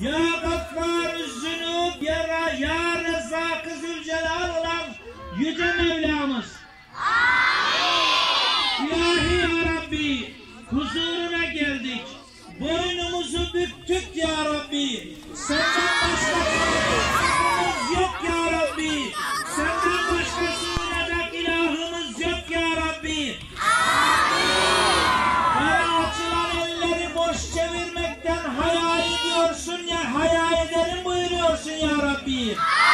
Ya Gaffar-ı Zünub, ya, Ra- ya Rezzak-ı olan Yüce Mevlamız. İlahi ya Rabbi, huzuruna geldik. Boynumuzu büktük ya Rabbi. Senden は。